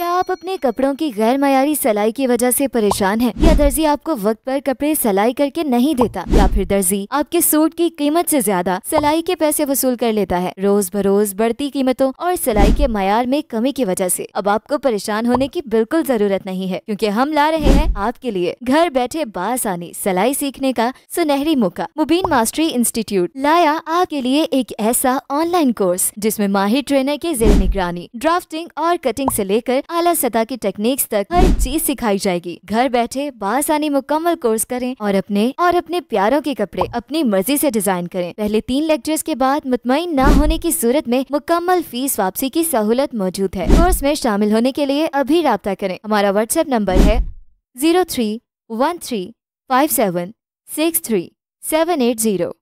Yeah. आप अपने कपड़ों की गैर मयारी सिलाई की वजह से परेशान हैं? या दर्जी आपको वक्त पर कपड़े सिलाई करके नहीं देता, या फिर दर्जी आपके सूट की कीमत से ज़्यादा सिलाई के पैसे वसूल कर लेता है रोज बरोज बढ़ती कीमतों और सिलाई के मैार में कमी की वजह से अब आपको परेशान होने की बिल्कुल ज़रूरत नहीं है, क्योंकि हम ला रहे हैं आपके लिए घर बैठे बासानी सिलाई सीखने का सुनहरी मौका मुबीन मास्टरी इंस्टीट्यूट, लाया आपके लिए एक ऐसा ऑनलाइन कोर्स, जिसमें माहिर ट्रेनर के जेर निगरानी ड्राफ्टिंग और कटिंग ऐसी लेकर आला सतह की टेक्निक्स तक हर चीज़ सिखाई जाएगी। घर बैठे बासानी मुकम्मल कोर्स करें और अपने और अपने प्यारों के कपड़े अपनी मर्ज़ी से डिज़ाइन करें। पहले तीन लेक्चर्स के बाद मुतमिन न होने की सूरत में मुकम्मल फ़ीस वापसी की सहूलत मौजूद है। कोर्स में शामिल होने के लिए अभी रब्ता करें। हमारा व्हाट्सएप नंबर है zero three one three five seven six three seven eight zero